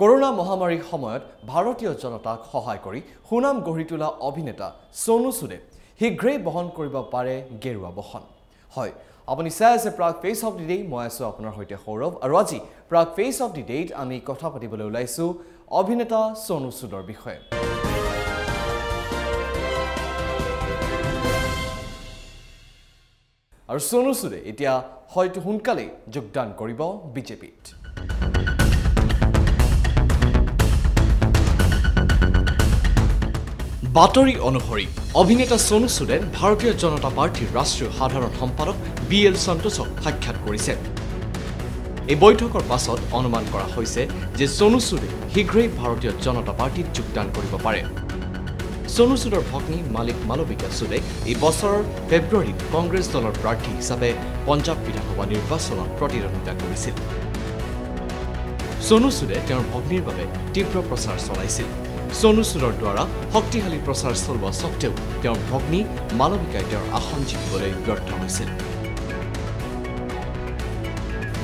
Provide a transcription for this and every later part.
Corona মহামাৰীৰ সময়ত ভাৰতীয় জনতাক সহায় কৰি সুনাম গঢ়ি তোলা অভিনেতা সোনু চুডে শীঘ্ৰেই বহন কৰিব পাৰে গেৰুৱা বহন। হয় আপুনি চাই আছে Prag face of the day মই আছোঁ আপোনাৰ সৈতে সৌৰভ আৰু আজি প্ৰাগ ফেচ অফ দি ডেত আমি কথা পাতিবলৈ ওলাইছোঁ অভিনেতা সোনু চুডৰ বিষয়ে। আৰু সোনু চুডে এতিয়া হয়তো সোনকালেই যোগদান কৰিব বিজেপিত। বাতৰি অনুসৰি অভিনেতা সোনু চুডে ভাৰতীয় জনতা পাৰ্টীৰ ৰাষ্ট্ৰীয় সাধাৰণ সম্পাদক বি এল সন্তোষক সাক্ষাৎ কৰিছে। এই বৈঠকৰ পাছত অনুমান কৰা হৈছে যে সোনু চুডে শীঘ্ৰেই ভাৰতীয় জনতা পাৰ্টীত যোগদান কৰিব পাৰে। সোনু চুডৰ ভগ্নী মালিক মালবিকা চুডে এই বছৰৰ ফেব্ৰুৱাৰীত কংগ্ৰেছ দলৰ প্ৰাৰ্থী হিচাপে পঞ্জাৱ বিধানসভা নিৰ্বাচনত প্ৰতিদ্বন্দ্বিতা কৰিছিল। সোনু চুডে তেওঁৰ ভগ্নীৰ বাবে তীব্ৰ প্ৰচাৰ চলাইছিল। সোনু চুডৰ দ্বাৰা শক্তিশালী প্ৰচাৰ চলোৱা স্বত্তেও তেওঁৰ ভগ্নী মালবিকাই তেওঁৰ আসন জিকিবলৈ ব্যৰ্থ হৈছিল।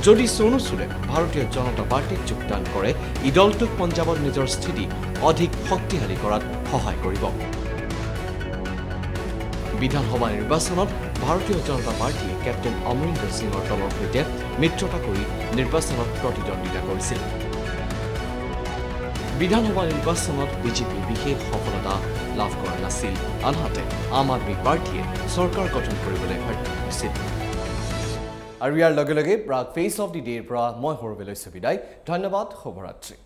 যদি সোনু চুডে ভাৰতীয় জনতা পাৰ্টীত যোগদান কৰে ই দলটোক পঞ্জাৱত নিজৰ স্থিতি অধিক শক্তিশালী কৰাত সহায় কৰিব। বিধানসভা নিৰ্বাচনত ভাৰতীয় জনতা পাৰ্টীয়ে কেপ্টেইন অমৰিন্দৰ সিঙৰ দলৰ সৈতে মিত্ৰতা কৰি নিৰ্বাচনত প্ৰতিদ্বন্দ্বিতা কৰিছিল। বিধানসভা নিৰ্বাচনত বিজেপি বিশেষ সফলতা লাভ কৰা নাছিল। আনহাতে আম আদমী পাৰ্টীয়ে চৰকাৰ গঠন কৰিবলৈ সক্ষম হৈছিল। আৰু ইয়াৰ লগে লগে প্ৰাগ ফেচ অফ দি ডেৰ পৰা মই সৌৰভে লৈছোঁ বিদায় ধন্যবাদ শুভৰাত্ৰি।